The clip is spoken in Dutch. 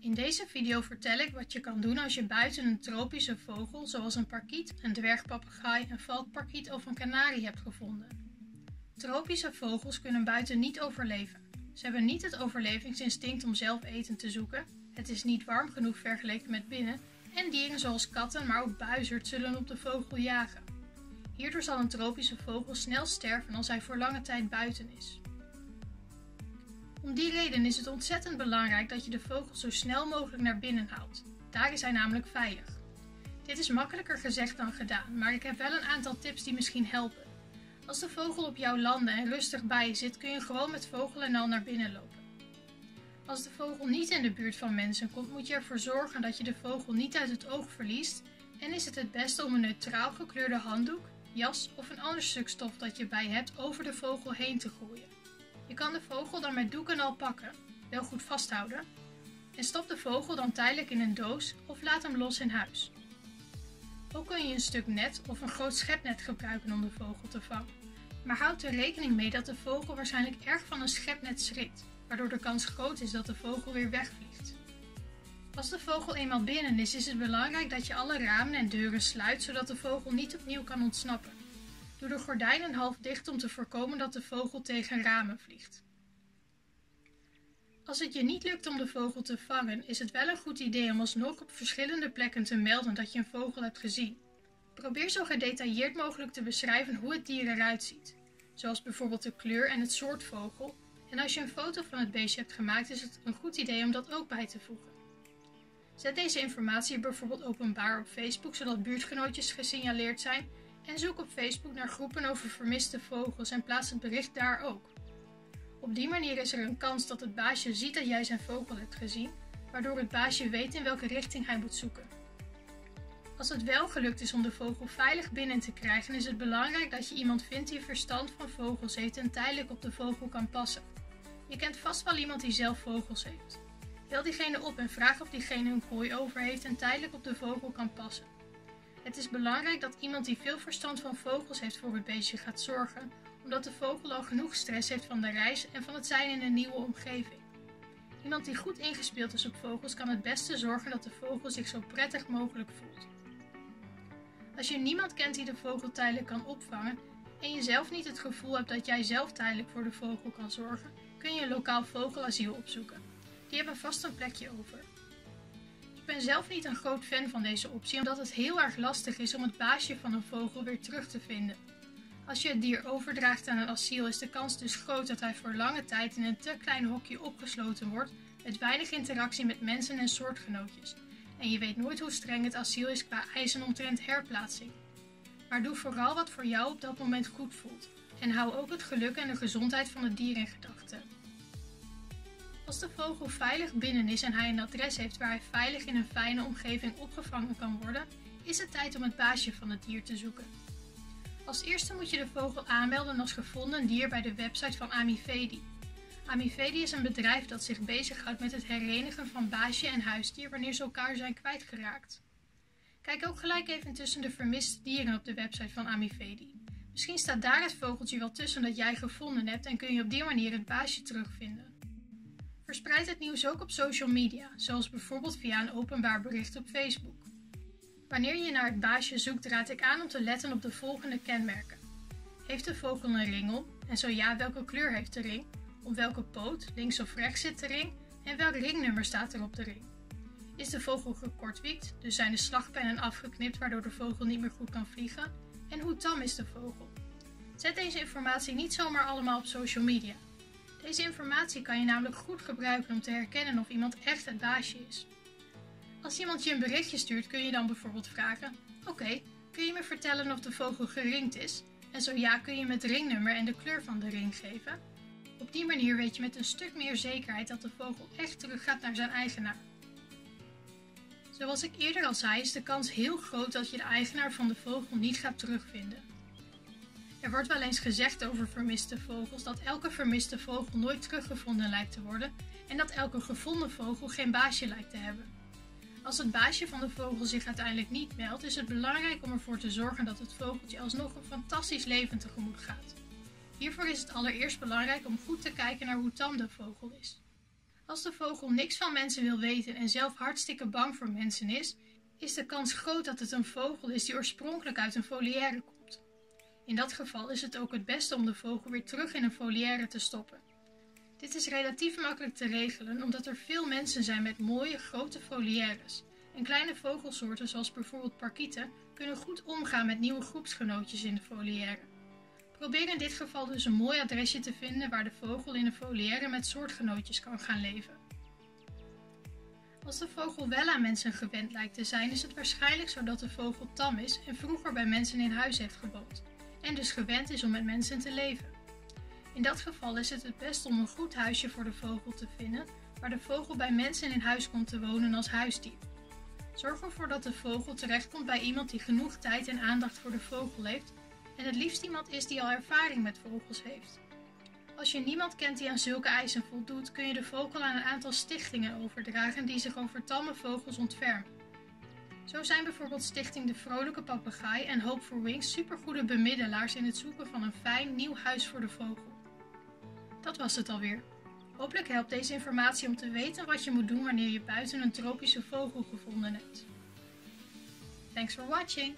In deze video vertel ik wat je kan doen als je buiten een tropische vogel zoals een parkiet, een dwergpapegaai, een valkparkiet of een kanarie hebt gevonden. Tropische vogels kunnen buiten niet overleven. Ze hebben niet het overlevingsinstinct om zelf eten te zoeken, het is niet warm genoeg vergeleken met binnen en dieren zoals katten, maar ook buizerd zullen op de vogel jagen. Hierdoor zal een tropische vogel snel sterven als hij voor lange tijd buiten is. Om die reden is het ontzettend belangrijk dat je de vogel zo snel mogelijk naar binnen haalt. Daar is hij namelijk veilig. Dit is makkelijker gezegd dan gedaan, maar ik heb wel een aantal tips die misschien helpen. Als de vogel op jouw landen en rustig bij je zit, kun je gewoon met vogel en al naar binnen lopen. Als de vogel niet in de buurt van mensen komt, moet je ervoor zorgen dat je de vogel niet uit het oog verliest en is het het beste om een neutraal gekleurde handdoek, jas of een ander stuk stof dat je bij hebt over de vogel heen te gooien. Je kan de vogel dan met doek en al pakken, wel goed vasthouden, en stop de vogel dan tijdelijk in een doos of laat hem los in huis. Ook kun je een stuk net of een groot schepnet gebruiken om de vogel te vangen. Maar houd er rekening mee dat de vogel waarschijnlijk erg van een schepnet schrikt, waardoor de kans groot is dat de vogel weer wegvliegt. Als de vogel eenmaal binnen is, is het belangrijk dat je alle ramen en deuren sluit, zodat de vogel niet opnieuw kan ontsnappen. Doe de gordijnen half dicht om te voorkomen dat de vogel tegen ramen vliegt. Als het je niet lukt om de vogel te vangen, is het wel een goed idee om alsnog op verschillende plekken te melden dat je een vogel hebt gezien. Probeer zo gedetailleerd mogelijk te beschrijven hoe het dier eruit ziet, zoals bijvoorbeeld de kleur en het soort vogel. En als je een foto van het beestje hebt gemaakt, is het een goed idee om dat ook bij te voegen. Zet deze informatie bijvoorbeeld openbaar op Facebook, zodat buurtgenootjes gesignaleerd zijn en zoek op Facebook naar groepen over vermiste vogels en plaats het bericht daar ook. Op die manier is er een kans dat het baasje ziet dat jij zijn vogel hebt gezien, waardoor het baasje weet in welke richting hij moet zoeken. Als het wel gelukt is om de vogel veilig binnen te krijgen, is het belangrijk dat je iemand vindt die verstand van vogels heeft en tijdelijk op de vogel kan passen. Je kent vast wel iemand die zelf vogels heeft. Bel diegene op en vraag of diegene een kooi over heeft en tijdelijk op de vogel kan passen. Het is belangrijk dat iemand die veel verstand van vogels heeft voor het beestje gaat zorgen, omdat de vogel al genoeg stress heeft van de reis en van het zijn in een nieuwe omgeving. Iemand die goed ingespeeld is op vogels kan het beste zorgen dat de vogel zich zo prettig mogelijk voelt. Als je niemand kent die de vogel tijdelijk kan opvangen en je zelf niet het gevoel hebt dat jij zelf tijdelijk voor de vogel kan zorgen, kun je een lokaal vogelasiel opzoeken. Die hebben vast een plekje over. Ik ben zelf niet een groot fan van deze optie, omdat het heel erg lastig is om het baasje van een vogel weer terug te vinden. Als je het dier overdraagt aan een asiel, is de kans dus groot dat hij voor lange tijd in een te klein hokje opgesloten wordt, met weinig interactie met mensen en soortgenootjes. En je weet nooit hoe streng het asiel is qua eisen omtrent herplaatsing. Maar doe vooral wat voor jou op dat moment goed voelt. En hou ook het geluk en de gezondheid van het dier in gedachten. Als de vogel veilig binnen is en hij een adres heeft waar hij veilig in een fijne omgeving opgevangen kan worden, is het tijd om het baasje van het dier te zoeken. Als eerste moet je de vogel aanmelden als gevonden dier bij de website van Amifedi. Amifedi is een bedrijf dat zich bezighoudt met het herenigen van baasje en huisdier wanneer ze elkaar zijn kwijtgeraakt. Kijk ook gelijk even tussen de vermiste dieren op de website van Amifedi. Misschien staat daar het vogeltje wel tussen dat jij gevonden hebt en kun je op die manier het baasje terugvinden. Verspreid het nieuws ook op social media, zoals bijvoorbeeld via een openbaar bericht op Facebook. Wanneer je naar het baasje zoekt, raad ik aan om te letten op de volgende kenmerken. Heeft de vogel een ring om? En zo ja, welke kleur heeft de ring? Op welke poot, links of rechts zit de ring? En welk ringnummer staat er op de ring? Is de vogel gekortwiekt, dus zijn de slagpennen afgeknipt waardoor de vogel niet meer goed kan vliegen? En hoe tam is de vogel? Zet deze informatie niet zomaar allemaal op social media. Deze informatie kan je namelijk goed gebruiken om te herkennen of iemand echt het baasje is. Als iemand je een berichtje stuurt, kun je dan bijvoorbeeld vragen: Oké, kun je me vertellen of de vogel geringd is? En zo ja, kun je hem het ringnummer en de kleur van de ring geven? Op die manier weet je met een stuk meer zekerheid dat de vogel echt terug gaat naar zijn eigenaar. Zoals ik eerder al zei, is de kans heel groot dat je de eigenaar van de vogel niet gaat terugvinden. Er wordt wel eens gezegd over vermiste vogels dat elke vermiste vogel nooit teruggevonden lijkt te worden en dat elke gevonden vogel geen baasje lijkt te hebben. Als het baasje van de vogel zich uiteindelijk niet meldt, is het belangrijk om ervoor te zorgen dat het vogeltje alsnog een fantastisch leven tegemoet gaat. Hiervoor is het allereerst belangrijk om goed te kijken naar hoe tam de vogel is. Als de vogel niks van mensen wil weten en zelf hartstikke bang voor mensen is, is de kans groot dat het een vogel is die oorspronkelijk uit een volière komt. In dat geval is het ook het beste om de vogel weer terug in een volière te stoppen. Dit is relatief makkelijk te regelen omdat er veel mensen zijn met mooie grote volières. En kleine vogelsoorten zoals bijvoorbeeld parkieten kunnen goed omgaan met nieuwe groepsgenootjes in de volière. Probeer in dit geval dus een mooi adresje te vinden waar de vogel in een volière met soortgenootjes kan gaan leven. Als de vogel wel aan mensen gewend lijkt te zijn, is het waarschijnlijk zo dat de vogel tam is en vroeger bij mensen in huis heeft gewoond en dus gewend is om met mensen te leven. In dat geval is het het best om een goed huisje voor de vogel te vinden waar de vogel bij mensen in huis komt te wonen als huisdier. Zorg ervoor dat de vogel terechtkomt bij iemand die genoeg tijd en aandacht voor de vogel heeft en het liefst iemand is die al ervaring met vogels heeft. Als je niemand kent die aan zulke eisen voldoet, kun je de vogel aan een aantal stichtingen overdragen die zich over tamme vogels ontfermen. Zo zijn bijvoorbeeld Stichting De Vrolijke Papegaai en Hope for Wings supergoede bemiddelaars in het zoeken van een fijn nieuw huis voor de vogel. Dat was het alweer. Hopelijk helpt deze informatie om te weten wat je moet doen wanneer je buiten een tropische vogel gevonden hebt. Thanks for watching!